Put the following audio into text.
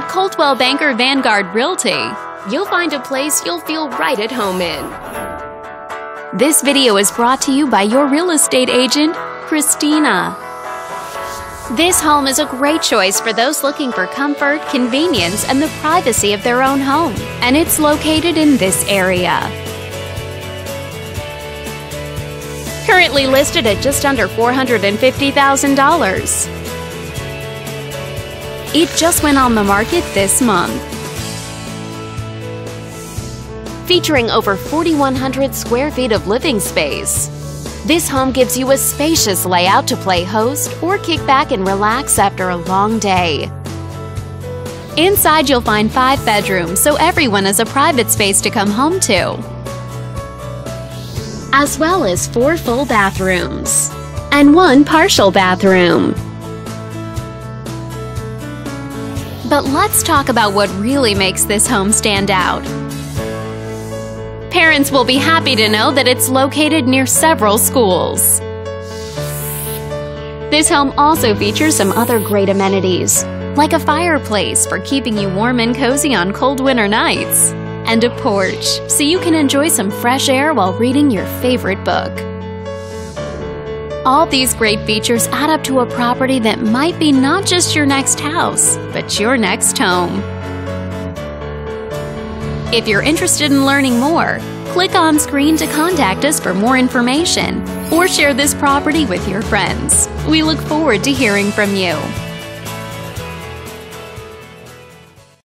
At Coldwell Banker Vanguard Realty, you'll find a place you'll feel right at home in. This video is brought to you by your real estate agent, Christina. This home is a great choice for those looking for comfort, convenience, and the privacy of their own home, and it's located in this area. Currently listed at just under $450,000. It just went on the market this month. Featuring over 4,100 square feet of living space, this home gives you a spacious layout to play host or kick back and relax after a long day. Inside, you'll find five bedrooms, so everyone has a private space to come home to as well as four full bathrooms and one partial bathroom. But let's talk about what really makes this home stand out. Parents will be happy to know that it's located near several schools. This home also features some other great amenities, like a fireplace for keeping you warm and cozy on cold winter nights and a porch so you can enjoy some fresh air while reading your favorite book. All these great features add up to a property that might be not just your next house, but your next home. If you're interested in learning more, click on screen to contact us for more information or share this property with your friends. We look forward to hearing from you.